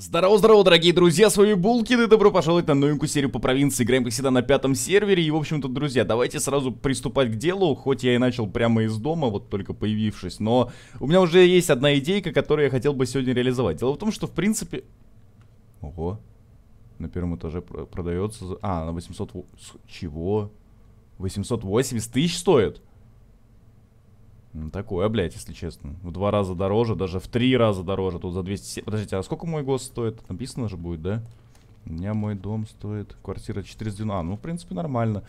Здорово-здорово, дорогие друзья, с вами Булкин, и добро пожаловать на новенькую серию по провинции. Играем, как всегда, на пятом сервере, и, в общем-то, друзья, давайте сразу приступать к делу, хоть я и начал прямо из дома, вот только появившись, но у меня уже есть одна идейка, которую я хотел бы сегодня реализовать. Дело в том, что, в принципе... Ого, на первом этаже продается... А, на 800... Чего? 880 тысяч стоит? Ну, такое, блядь, если честно. В два раза дороже, даже в три раза дороже. Тут за 200... Подождите, а сколько мой гос стоит? Написано же будет, да? У меня мой дом стоит... Квартира 490. А, ну, в принципе, нормально.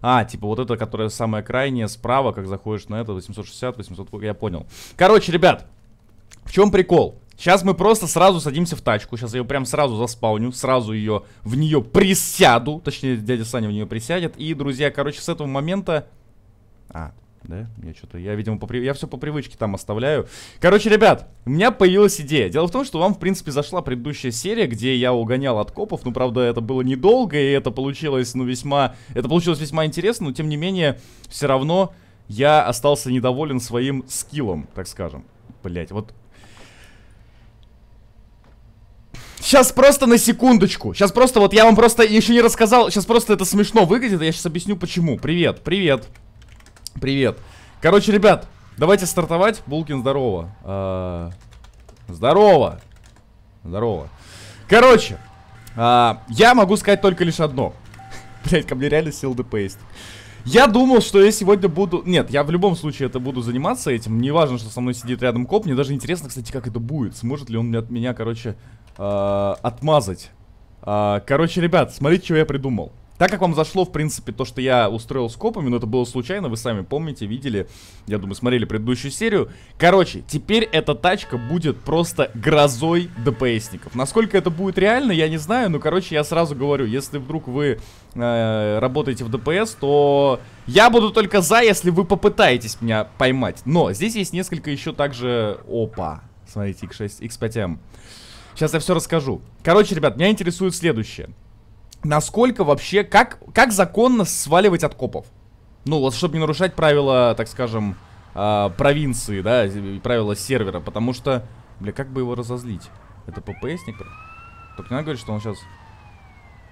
А, типа вот это, которая самая крайняя, справа, как заходишь на это, 860, 800... Я понял. Короче, ребят, в чем прикол? Сейчас мы просто сразу садимся в тачку. Сейчас я ее прям сразу заспауню. Сразу ее в нее присяду. Точнее, дядя Саня в нее присядет. И, друзья, короче, с этого момента... А, да? Я что-то, я, видимо, по, я все по привычке там оставляю. Короче, ребят, у меня появилась идея. Дело в том, что вам, в принципе, зашла предыдущая серия, где я угонял от копов. Ну, правда, это было недолго, и это получилось, ну, весьма... Это получилось весьма интересно, но, тем не менее, все равно я остался недоволен своим скиллом, так скажем. Блять, вот Сейчас просто на секундочку. Сейчас просто вот я вам просто еще не рассказал. Сейчас просто это смешно выглядит. Я сейчас объясню почему. Привет, привет. Привет. Короче, ребят, давайте стартовать. Булкин, здорово. А, здорово. Здорово. Короче, а, я могу сказать только лишь одно. Блять, ко мне реально сел депейст. Я думал, что я сегодня буду... Нет, я в любом случае это буду заниматься этим. Не важно, что со мной сидит рядом коп. Мне даже интересно, кстати, как это будет. Сможет ли он от меня, короче, э, отмазать. Э, короче, ребят, смотрите, что я придумал. Так как вам зашло, в принципе, то, что я устроил с копами, но это было случайно, вы сами помните, видели, я думаю, смотрели предыдущую серию. Короче, теперь эта тачка будет просто грозой ДПСников. Насколько это будет реально, я не знаю, но, короче, я сразу говорю, если вдруг вы э, работаете в ДПС, то я буду только за, если вы попытаетесь меня поймать. Но здесь есть несколько еще также... Опа, смотрите, X6, X5M. Сейчас я все расскажу. Короче, ребят, меня интересует следующее насколько вообще, как, как законно сваливать от копов? Ну, вот, чтобы не нарушать правила, так скажем, э, провинции, да, правила сервера, потому что, бля, как бы его разозлить? Это ППСник? Только не надо говорить, что он сейчас...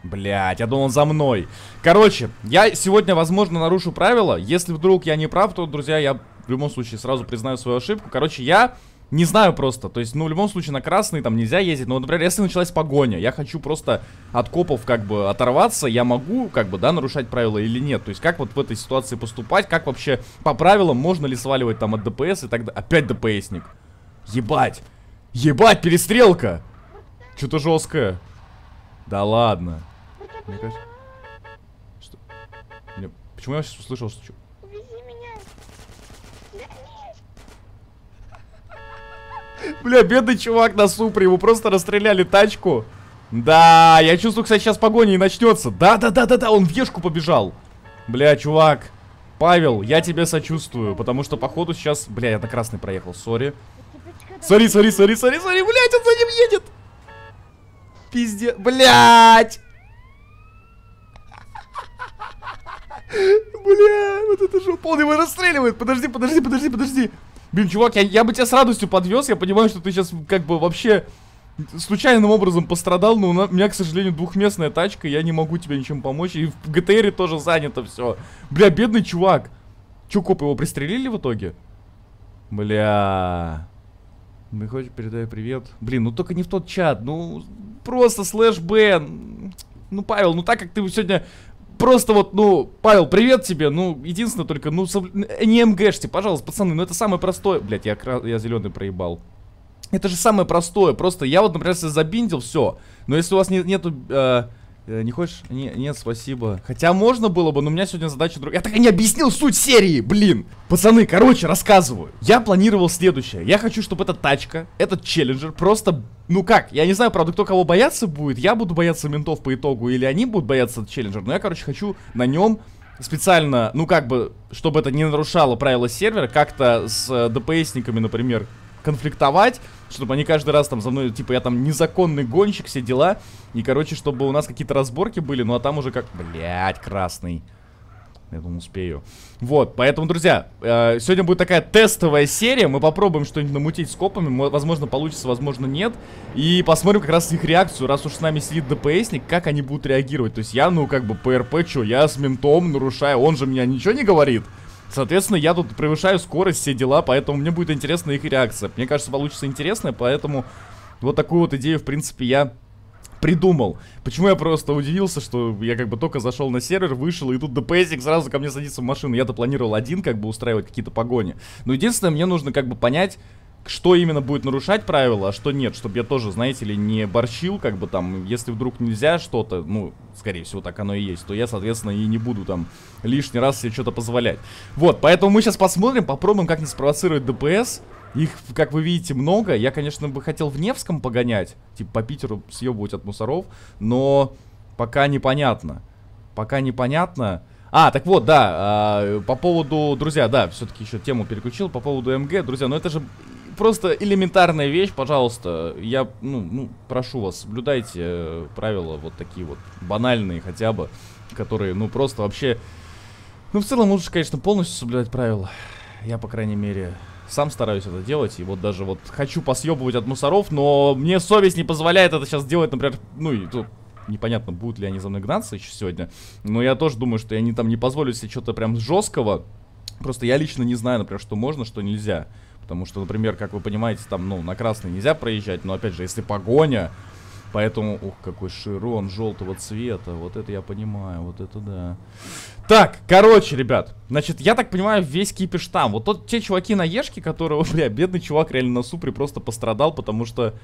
Блять, я думал, он за мной. Короче, я сегодня, возможно, нарушу правила. Если вдруг я не прав, то, друзья, я в любом случае сразу признаю свою ошибку. Короче, я не знаю просто. То есть, ну, в любом случае, на красный там нельзя ездить. Но, например, если началась погоня, я хочу просто от копов как бы оторваться, я могу как бы, да, нарушать правила или нет. То есть, как вот в этой ситуации поступать, как вообще по правилам можно ли сваливать там от ДПС и так далее. Опять DPSник. Ебать. Ебать, перестрелка. Что-то жесткое. Да ладно. Мне кажется... Что? Мне... Почему я сейчас услышал, что... Бля, бедный чувак на супре, ему просто расстреляли тачку. Да, я чувствую, кстати, сейчас погоня и начнется. Да-да-да-да-да, он в ешку побежал. Бля, чувак, Павел, я тебе сочувствую, потому что, походу, сейчас... Бля, я на красный проехал, sorry. Sorry, sorry, sorry, sorry, sorry, блядь, он за ним едет. Пиздец, блядь. Бля, вот это жопа, он его расстреливает. Подожди, подожди, подожди, подожди. Блин, чувак, я, я бы тебя с радостью подвез. Я понимаю, что ты сейчас как бы вообще случайным образом пострадал, но у меня, к сожалению, двухместная тачка, я не могу тебе ничем помочь. И в GTR е тоже занято все. Бля, бедный чувак. Че, коп его пристрелили в итоге? Бля. Мы хочешь передай привет. Блин, ну только не в тот чат. Ну, просто слэш Бен. Ну, Павел, ну так как ты сегодня просто вот, ну, Павел, привет тебе, ну, единственное только, ну, соб... не МГшьте, пожалуйста, пацаны, ну это самое простое. Блять, я, кра... я зеленый проебал. Это же самое простое, просто я вот, например, забиндил, все. Но если у вас не, нету... Э, не хочешь? Не, нет, спасибо. Хотя можно было бы, но у меня сегодня задача другая. Я так и не объяснил суть серии, блин. Пацаны, короче, рассказываю. Я планировал следующее. Я хочу, чтобы эта тачка, этот челленджер просто ну как, я не знаю, правда, кто кого бояться будет. Я буду бояться ментов по итогу, или они будут бояться челленджер. Но я, короче, хочу на нем специально, ну как бы, чтобы это не нарушало правила сервера, как-то с э, ДПСниками, например, конфликтовать, чтобы они каждый раз там за мной, типа, я там незаконный гонщик, все дела. И, короче, чтобы у нас какие-то разборки были, ну а там уже как, блядь, красный. Я думаю, успею. Вот, поэтому, друзья, э, сегодня будет такая тестовая серия. Мы попробуем что-нибудь намутить с копами. Возможно, получится, возможно, нет. И посмотрим как раз их реакцию. Раз уж с нами сидит ДПСник, как они будут реагировать. То есть я, ну, как бы, ПРП, что, я с ментом нарушаю. Он же меня ничего не говорит. Соответственно, я тут превышаю скорость, все дела, поэтому мне будет интересна их реакция. Мне кажется, получится интересно, поэтому вот такую вот идею, в принципе, я придумал. Почему я просто удивился, что я как бы только зашел на сервер, вышел, и тут ДПСик сразу ко мне садится в машину. Я-то планировал один как бы устраивать какие-то погони. Но единственное, мне нужно как бы понять, что именно будет нарушать правила, а что нет, чтобы я тоже, знаете ли, не борщил, как бы там, если вдруг нельзя что-то, ну, скорее всего, так оно и есть, то я, соответственно, и не буду там лишний раз себе что-то позволять. Вот, поэтому мы сейчас посмотрим, попробуем как не спровоцировать ДПС, их, как вы видите, много. Я, конечно, бы хотел в Невском погонять. Типа по Питеру съебывать от мусоров. Но пока непонятно. Пока непонятно. А, так вот, да, а, по поводу, друзья, да, все-таки еще тему переключил, по поводу МГ, друзья, ну это же просто элементарная вещь, пожалуйста, я, ну, ну, прошу вас, соблюдайте э, правила вот такие вот, банальные хотя бы, которые, ну, просто вообще, ну, в целом лучше, конечно, полностью соблюдать правила, я, по крайней мере, сам стараюсь это делать, и вот даже вот хочу посъебывать от мусоров, но мне совесть не позволяет это сейчас делать, например, ну и тут непонятно, будут ли они за мной гнаться еще сегодня, но я тоже думаю, что я не там не позволю себе что-то прям жесткого, просто я лично не знаю, например, что можно, что нельзя, потому что, например, как вы понимаете, там, ну, на красный нельзя проезжать, но опять же, если погоня, Поэтому, ух, какой широн желтого цвета. Вот это я понимаю, вот это да. Так, короче, ребят. Значит, я так понимаю, весь кипиш там. Вот тот, те чуваки на Ешке, которого, бля, бедный чувак реально на супре просто пострадал, потому что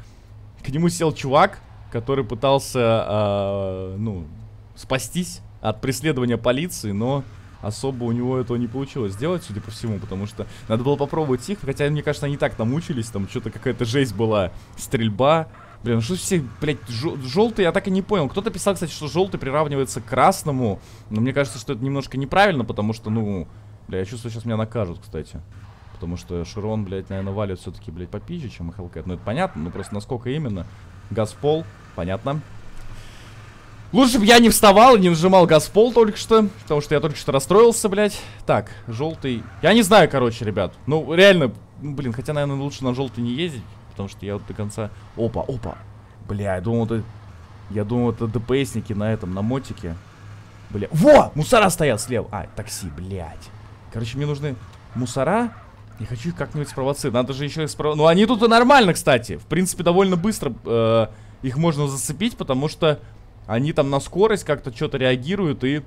к нему сел чувак, который пытался, э, ну, спастись от преследования полиции, но особо у него этого не получилось сделать, судя по всему, потому что надо было попробовать их, хотя, мне кажется, они так намучились, там что-то какая-то жесть была, стрельба, Блин, ну что все, блядь, желтый, я так и не понял. Кто-то писал, кстати, что желтый приравнивается к красному. Но мне кажется, что это немножко неправильно, потому что, ну, бля, я чувствую, сейчас меня накажут, кстати. Потому что Широн, блядь, наверное, валит все-таки, блядь, попизже, чем Hellcat. Ну, это понятно, ну просто насколько именно. Газпол, понятно. Лучше бы я не вставал и не нажимал газпол только что, потому что я только что расстроился, блядь. Так, желтый. Я не знаю, короче, ребят. Ну, реально, ну, блин, хотя, наверное, лучше на желтый не ездить потому что я вот до конца... Опа, опа. Бля, я думал, это... Я думал, это ДПСники на этом, на мотике. Бля. Во! Мусора стоят слева. А, такси, блядь. Короче, мне нужны мусора. Я хочу их как-нибудь спровоцировать. Надо же еще их спровоцировать. Ну, они тут и нормально, кстати. В принципе, довольно быстро э, их можно зацепить, потому что они там на скорость как-то что-то реагируют. И,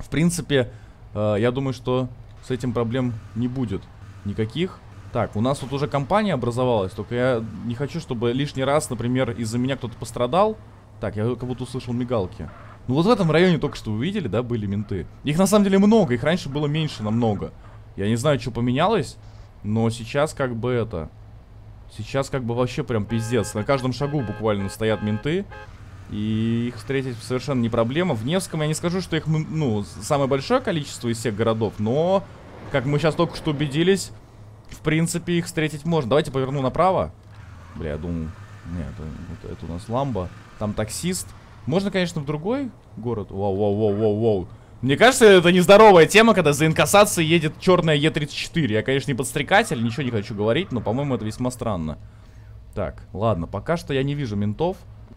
в принципе, э, я думаю, что с этим проблем не будет никаких. Так, у нас тут уже компания образовалась, только я не хочу, чтобы лишний раз, например, из-за меня кто-то пострадал. Так, я как будто услышал мигалки. Ну вот в этом районе только что вы видели, да, были менты. Их на самом деле много, их раньше было меньше намного. Я не знаю, что поменялось, но сейчас как бы это... Сейчас как бы вообще прям пиздец. На каждом шагу буквально стоят менты. И их встретить совершенно не проблема. В Невском я не скажу, что их, ну, самое большое количество из всех городов, но, как мы сейчас только что убедились, в принципе, их встретить можно. Давайте поверну направо. Бля, я думаю... Нет, это, это у нас ламба. Там таксист. Можно, конечно, в другой город. Вау, вау, вау, вау, вау. Мне кажется, это нездоровая тема, когда за инкассацией едет черная Е34. Я, конечно, не подстрекатель, ничего не хочу говорить, но, по-моему, это весьма странно. Так, ладно, пока что я не вижу ментов.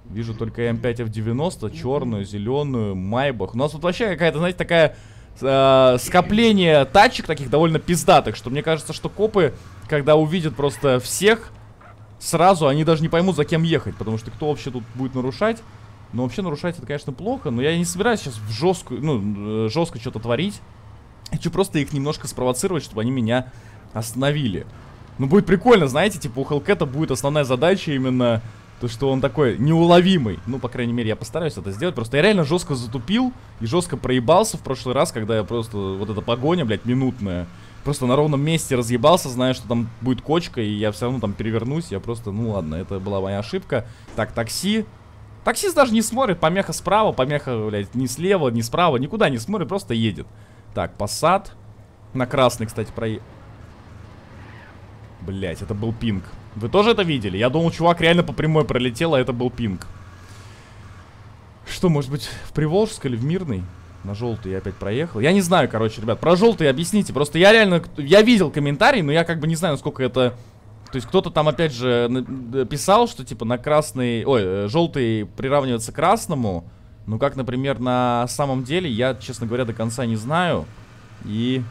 Вижу только М5F90, черную, зеленую, Майбах. У нас тут вообще какая-то, знаете, такая э, скопление тачек таких довольно пиздатых, что мне кажется, что копы, когда увидят просто всех, сразу они даже не поймут, за кем ехать, потому что кто вообще тут будет нарушать. Но вообще нарушать это, конечно, плохо, но я не собираюсь сейчас в жесткую, ну, э, жестко что-то творить. Хочу просто их немножко спровоцировать, чтобы они меня остановили. Ну, будет прикольно, знаете, типа у Хелкета будет основная задача именно то, что он такой неуловимый. Ну, по крайней мере, я постараюсь это сделать. Просто я реально жестко затупил и жестко проебался в прошлый раз, когда я просто... Вот эта погоня, блядь, минутная. Просто на ровном месте разъебался, зная, что там будет кочка, и я все равно там перевернусь. Я просто, ну ладно, это была моя ошибка. Так, такси. Таксист даже не смотрит, помеха справа, помеха, блядь, ни слева, ни справа, никуда не смотрит, просто едет. Так, посад. На красный, кстати, проехал. Блять, это был пинг. Вы тоже это видели? Я думал, чувак реально по прямой пролетел, а это был пинг. Что, может быть, в Приволжск или в Мирный? На желтый я опять проехал. Я не знаю, короче, ребят, про желтый объясните. Просто я реально, я видел комментарий, но я как бы не знаю, насколько это... То есть кто-то там опять же писал, что типа на красный... Ой, э, желтый приравнивается к красному. Ну как, например, на самом деле, я, честно говоря, до конца не знаю. И...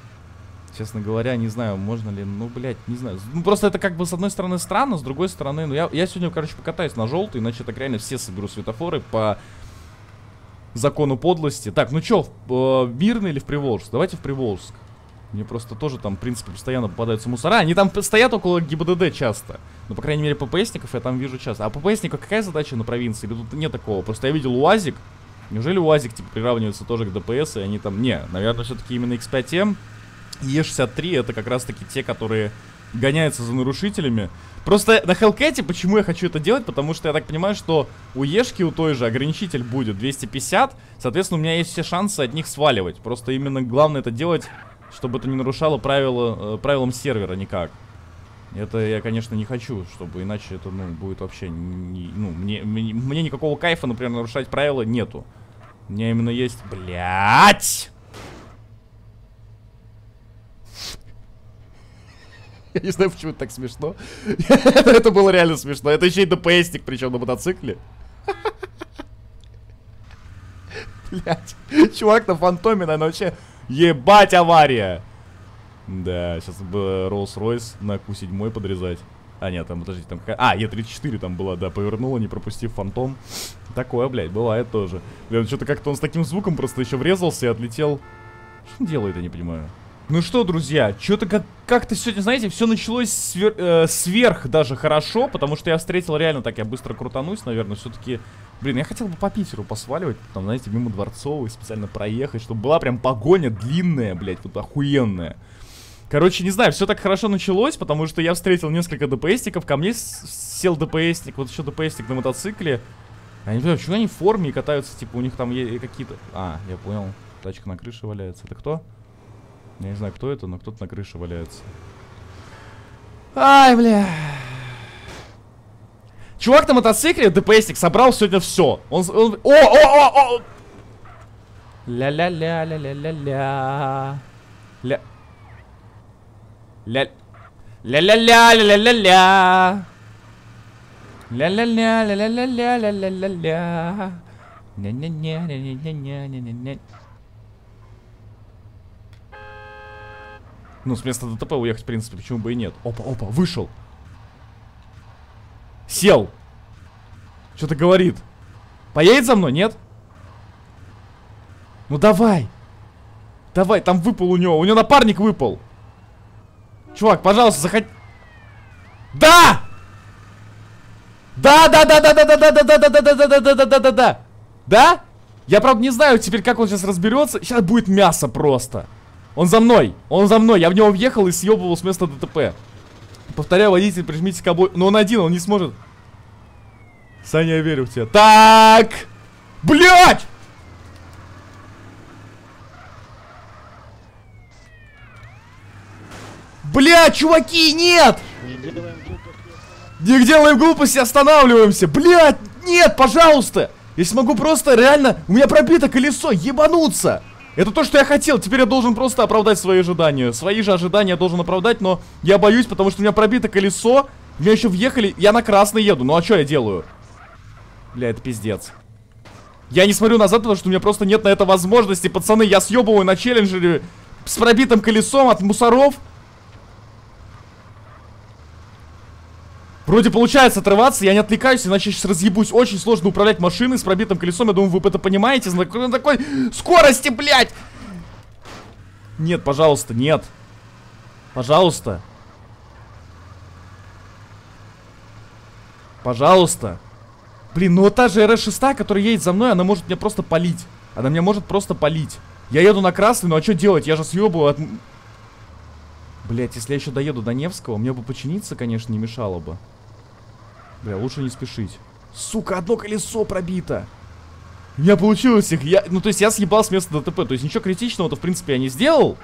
Честно говоря, не знаю, можно ли, ну, блядь, не знаю. Ну, просто это как бы с одной стороны странно, с другой стороны, ну, я, я сегодня, короче, покатаюсь на желтый, иначе так реально все соберу светофоры по закону подлости. Так, ну чё, в, э, Мирный или в Приволжск? Давайте в Приволжск. Мне просто тоже там, в принципе, постоянно попадаются мусора. Они там стоят около ГИБДД часто. Ну, по крайней мере, ППСников я там вижу часто. А ППСников какая задача на провинции? Или тут нет такого? Просто я видел УАЗик. Неужели УАЗик, типа, приравнивается тоже к ДПС, и они там... Не, наверное, все-таки именно X5M и Е63 это как раз-таки те, которые гоняются за нарушителями. Просто на Hellcat, почему я хочу это делать? Потому что я так понимаю, что у Ешки, у той же, ограничитель будет 250. Соответственно, у меня есть все шансы от них сваливать. Просто именно главное это делать, чтобы это не нарушало правила, э, правилам сервера никак. Это я, конечно, не хочу, чтобы иначе это, ну, будет вообще... Не, ну, мне, мне, мне никакого кайфа, например, нарушать правила нету. У меня именно есть... Блять! Я не знаю, почему это так смешно. это было реально смешно. Это еще и ДПСник, причем на мотоцикле. Блять. Чувак на фантоме, наверное, вообще... Ебать авария! Да, сейчас бы Rolls-Royce на Q7 подрезать. А, нет, там, подождите, там какая... А, Е34 там была, да, повернула, не пропустив фантом. Такое, блядь, бывает тоже. Блин, что-то как-то он с таким звуком просто еще врезался и отлетел. Что он делает, я не понимаю. Ну что, друзья, что-то как- как-то сегодня, знаете, все началось свер э, сверх даже хорошо, потому что я встретил реально так, я быстро крутанусь, наверное, все-таки... Блин, я хотел бы по Питеру посваливать, там, знаете, мимо Дворцовой, специально проехать, чтобы была прям погоня длинная, блядь, вот охуенная. Короче, не знаю, все так хорошо началось, потому что я встретил несколько ДПСников, ко мне сел ДПСник, вот еще ДПСник на мотоцикле. Я не понимаю, почему они в форме и катаются, типа, у них там какие-то... А, я понял, тачка на крыше валяется. Это кто? Я не знаю, кто это, но кто-то на крыше валяется. Ай, бля. Чувак на мотоцикле, ДПСник, собрал сегодня все. Он, он... О, о, о, о! Ля-ля-ля-ля-ля-ля-ля. Ля... Ля... Ля-ля-ля-ля-ля-ля-ля. Ля-ля-ля-ля-ля-ля-ля-ля-ля-ля. Ня-ня-ня-ня-ня-ня-ня-ня. Ну, с места ДТП уехать, в принципе, почему бы и нет. Опа, опа, вышел. Сел. Что-то говорит. Поедет за мной, нет? Ну давай. Давай, там выпал у него. У него напарник выпал. Чувак, пожалуйста, заходи. Да! Да, да, да, да, да, да, да, да, да, да, да, да, да, да, да, да, да, да. Да? Я правда не знаю теперь, как он сейчас разберется. Сейчас будет мясо просто. Он за мной, он за мной, я в него въехал и съебывал с места ДТП. Повторяю, водитель, прижмите к обои. Но он один, он не сможет. Саня, я верю в тебя. Так! Блять! Бля, чуваки, нет! Не делаем глупости, останавливаемся. Блять, нет, пожалуйста. Я смогу просто реально... У меня пробито колесо, ебануться. Это то, что я хотел. Теперь я должен просто оправдать свои ожидания. Свои же ожидания я должен оправдать, но я боюсь, потому что у меня пробито колесо. Меня еще въехали. Я на красный еду. Ну а что я делаю? Бля, это пиздец. Я не смотрю назад, потому что у меня просто нет на это возможности. Пацаны, я съебываю на челленджере с пробитым колесом от мусоров. Вроде получается отрываться, я не отвлекаюсь, иначе сейчас разъебусь. Очень сложно управлять машиной с пробитым колесом. Я думаю, вы это понимаете. На такой скорости, блядь! Нет, пожалуйста, нет. Пожалуйста. Пожалуйста. Блин, ну та же РС-6, которая едет за мной, она может меня просто полить. Она меня может просто полить. Я еду на красный, ну а что делать? Я же съебываю от... Блять, если я еще доеду до Невского, мне бы починиться, конечно, не мешало бы. Бля, лучше не спешить. Сука, одно колесо пробито. Меня получилось их. Я, ну, то есть я съебал с места ДТП. То есть ничего критичного-то, в принципе, я не сделал.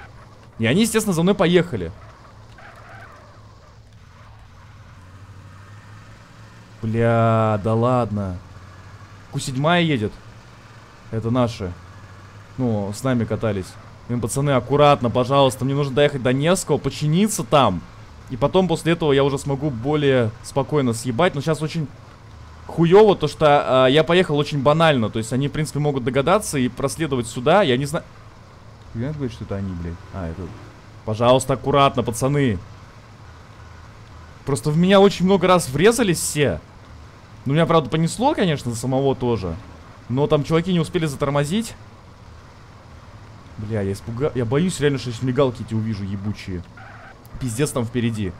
И они, естественно, за мной поехали. Бля, да ладно. Ку-7 едет. Это наши. Ну, с нами катались. Блин, пацаны, аккуратно, пожалуйста. Мне нужно доехать до Невского, починиться там. И потом после этого я уже смогу более спокойно съебать. Но сейчас очень хуево, то что э, я поехал очень банально. То есть они, в принципе, могут догадаться и проследовать сюда. Я не знаю... Я говорю, что это они, блядь. А, это... Пожалуйста, аккуратно, пацаны. Просто в меня очень много раз врезались все. Ну, меня, правда, понесло, конечно, самого тоже. Но там чуваки не успели затормозить. Бля, я испуга... Я боюсь реально, что сейчас мигалки эти увижу, ебучие. Пиздец там впереди.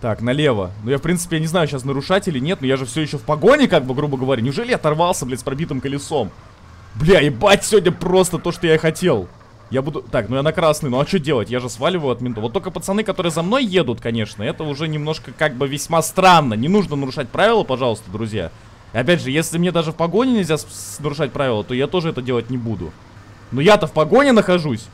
Так, налево. Ну, я, в принципе, я не знаю, сейчас нарушать или нет, но я же все еще в погоне, как бы, грубо говоря. Неужели я оторвался, блядь, с пробитым колесом? Бля, ебать, сегодня просто то, что я и хотел. Я буду... Так, ну я на красный, ну а что делать? Я же сваливаю от ментов. Вот только пацаны, которые за мной едут, конечно, это уже немножко как бы весьма странно. Не нужно нарушать правила, пожалуйста, друзья. И опять же, если мне даже в погоне нельзя нарушать правила, то я тоже это делать не буду. Но я-то в погоне нахожусь.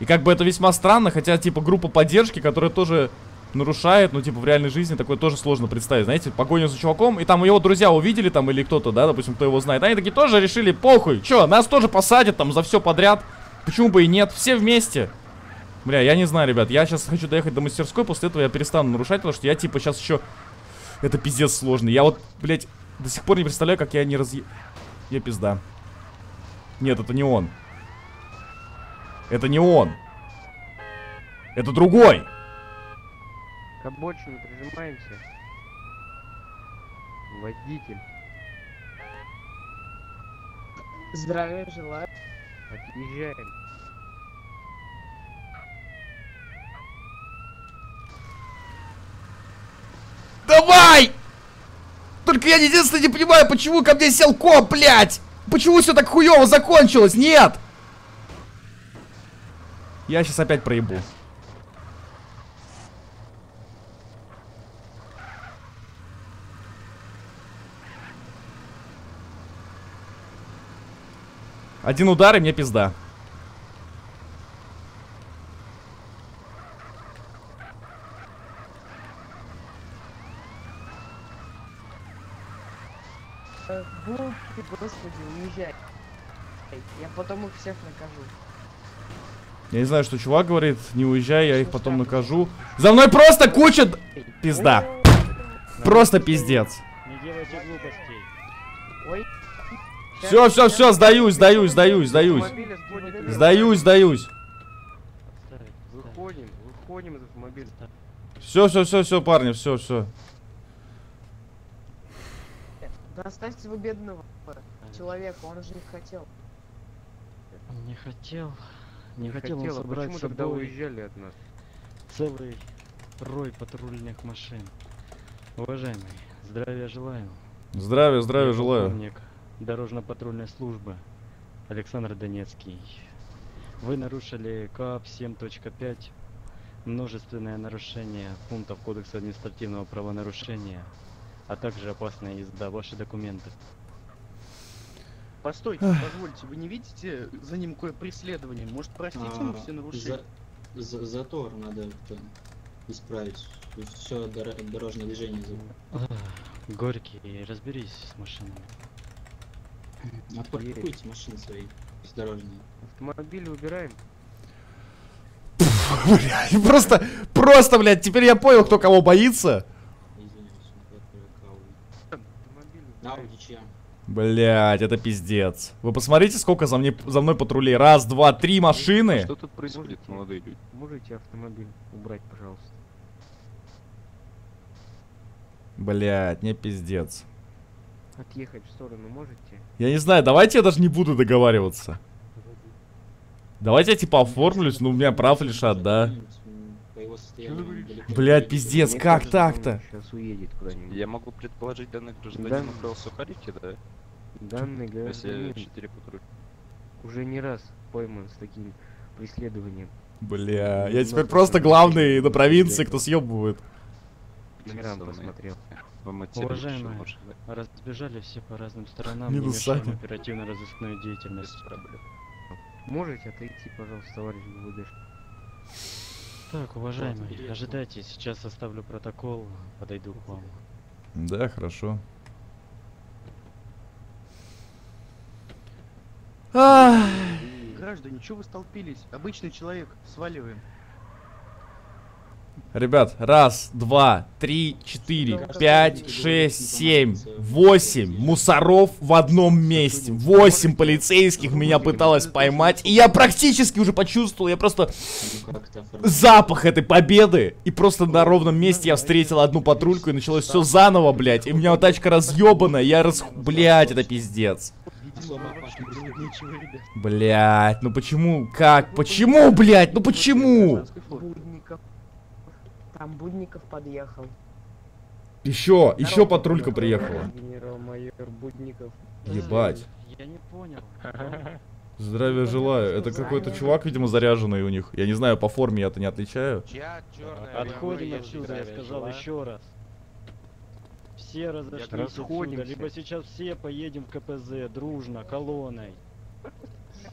И как бы это весьма странно, хотя, типа, группа поддержки, которая тоже нарушает, ну, типа, в реальной жизни такое тоже сложно представить. Знаете, погоню за чуваком, и там его друзья увидели, там, или кто-то, да, допустим, кто его знает. Они такие тоже решили, похуй, чё, нас тоже посадят, там, за все подряд. Почему бы и нет? Все вместе. Бля, я не знаю, ребят. Я сейчас хочу доехать до мастерской, после этого я перестану нарушать, потому что я, типа, сейчас еще... Это пиздец сложный. Я вот, блядь, до сих пор не представляю, как я не раз... Я пизда. Нет, это не он. Это не он. Это другой. К обочину прижимаемся. Водитель. Здравия желаю. Отъезжаем. Давай! Только я единственное не понимаю, почему ко мне сел коп, блядь! Почему все так хуево закончилось? Нет! Я сейчас опять проебу. Один удар и мне пизда. Э, Глупый, господи, уезжай. Я потом их всех накажу. Я не знаю, что чувак говорит. Не уезжай, я их потом накажу. За мной просто куча... Пизда. Просто пиздец. Не делайте глупостей. Ой. Все, все, все, сдаюсь, сдаюсь, сдаюсь, сдаюсь. Сдаюсь, сдаюсь. Выходим, выходим из автомобиля. Все, все, все, все, парни, все, все. Да оставьте вы бедного человека, он же не хотел. Не хотел. Не, Не хотел, он хотела. собрать Почему с тогда собой уезжали от нас? целый рой патрульных машин. Уважаемый, здравия желаю. Здравия, здравия Я желаю. полковник Дорожно-патрульной службы Александр Донецкий. Вы нарушили КАП 7.5, множественное нарушение пунктов Кодекса административного правонарушения, а также опасная езда. Ваши документы. Постойте, позвольте, вы не видите за ним какое преследование? Может, простите ему А, все нарушения? за- за- затор надо исправить. Все дорожное движение. Горький, разберись с машинами. А паркуйте машины свои дорожные. Автомобиль выбираем. Блядь, просто, просто, блядь, теперь я понял, кто кого боится. Извиняюсь. Ауди чья? Блядь, это пиздец. Вы посмотрите, сколько за, мне, за мной патрулей. Раз, два, три машины. Что тут происходит, Можете- молодые люди? Можете автомобиль убрать, пожалуйста. Блядь, не пиздец. Отъехать в сторону можете? Я не знаю, давайте я даже не буду договариваться. Давайте я типа оформлюсь, ну у меня прав лишат, да? Его Блядь, не пиздец, Мне как так-то? Сейчас уедет куда-нибудь. Я могу предположить, данный гражданин Да. украл сухарики, да? Данный гражданин 4 патруля. уже не раз пойман с таким преследованием. Бля, я Ну, теперь ну, просто ну, главный на провинции, кто съебывает. Стороны. посмотрел. Уважаемые. Разбежали все по разным сторонам, не мешаем оперативно-розыскную деятельность. Можете отойти, пожалуйста, товарищ ГУВД? Так, уважаемый, ожидайте, сейчас составлю протокол, подойду к вам. Да, хорошо. Граждане, что вы столпились? Обычный человек, сваливаем. Ребят, раз, два, три, четыре, пять, шесть, семь, восемь мусоров в одном месте. Восемь полицейских меня пыталось поймать. И я практически уже почувствовал, я просто Ну запах этой победы. И просто на ровном месте я встретил одну патрульку и началось все заново, блядь. И у меня такая разъебана, я раз... Блядь, это пиздец. Блядь, ну почему? Как? Почему, блядь? Ну почему? Там Будников подъехал. Еще, еще патрулька приехала. Генерал-майор Будников. Ебать. Я не понял. Здравия желаю. Это какой-то чувак, видимо, заряженный у них. Я не знаю, по форме я это не отличаю. Отходим отсюда, я сказал еще раз. Все разошлись отсюда, либо сейчас все поедем в КПЗ дружно, колонной.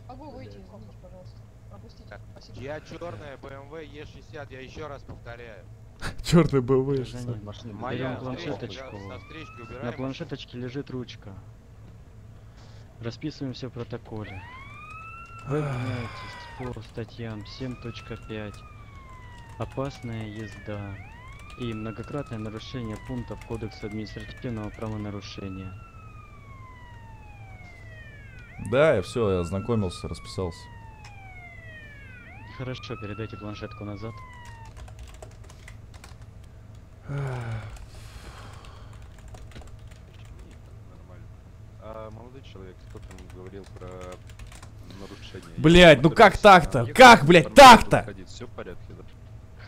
Могу выйти, извините, Пропустите. Спасибо. Чья черная BMW E60, я еще раз повторяю. Черный БВ. Моя планшеточку. На планшеточке лежит ручка. Расписываем все в протоколе. Вы обвиняетесь по статьям 7.5 Опасная езда и многократное нарушение пунктов Кодекса административного правонарушения. Да, я все, я ознакомился, расписался. Хорошо, передайте планшетку назад. Нормально. А молодой человек, кто там говорил про нарушение? Блядь, ну как так-то? Как, блядь, так-то? Все в порядке, да?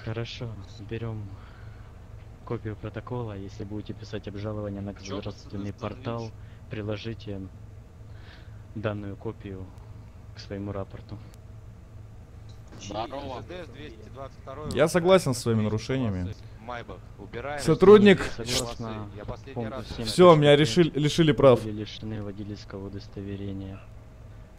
Хорошо, берем копию протокола. Если будете писать обжалование на государственный портал, приложите данную копию к своему рапорту. Здорово. 222 Я согласен с своими нарушениями. Майбах, убираем. Сотрудник. Согласно Я последний пункту раз. 7. Все, меня решили, лишили прав. лишены водительского удостоверения.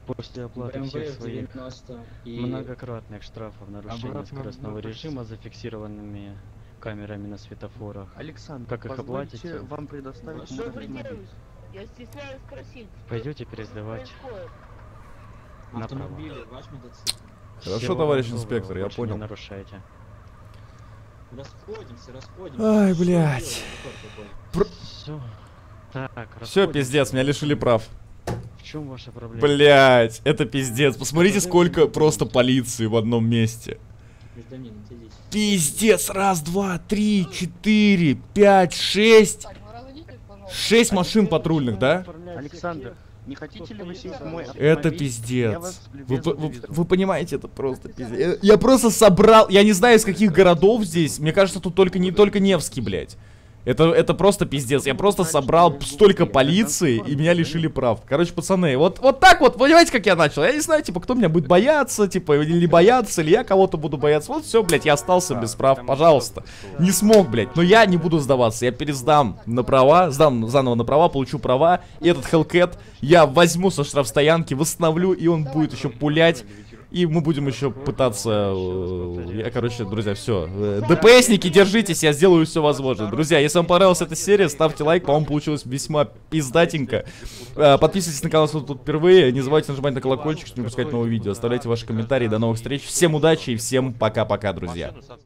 После оплаты BMW всех своих 90 и многократных штрафов нарушения Обратно скоростного режима зафиксированными камерами на светофорах. Александр, Как их оплатите? вам предоставить Что. Я стесняюсь спросить. Пойдете пересдавать? направо. автомобиле ваш мотоцикл. Хорошо, Всего товарищ инспектор, я понял. Не нарушайте. Расходимся, расходимся. Ай, блядь. такой? Все. Так, Все, пиздец, меня лишили прав. В чем ваша проблема? Блять, это пиздец. Посмотрите, сколько просто полиции в одном месте. Пиздец, раз, два, три, четыре, пять, шесть. Пожалуйста. Шесть машин патрульных, да? Александр, не хотите ли вы сесть в мой автомобиль? Это пиздец. Вы, вы- вы понимаете, это просто пиздец. Я- Я просто собрал, я не знаю из каких городов здесь. Мне кажется, тут только не только Невский, блядь. Это, это просто пиздец. Я просто собрал столько полиции, и меня лишили прав. Короче, пацаны, вот, вот так вот, понимаете, как я начал? Я не знаю, типа, кто меня будет бояться, типа, или не бояться, или я кого-то буду бояться. Вот все, блядь, я остался без прав, пожалуйста. Не смог, блядь, но я не буду сдаваться. Я пересдам на права, сдам заново на права, получу права. И этот Hellcat я возьму со штрафстоянки, восстановлю, и он будет еще пулять. И мы будем еще пытаться... э, Я, короче, друзья, все. ДПСники, держитесь, я сделаю все возможное. Друзья, если вам понравилась эта серия, ставьте лайк, по-моему, получилось весьма пиздатенько. Э, Подписывайтесь на канал, если вы тут впервые. Не забывайте нажимать на колокольчик, чтобы не пропускать новые видео. Оставляйте ваши комментарии. До новых встреч. Всем удачи и всем пока-пока, друзья.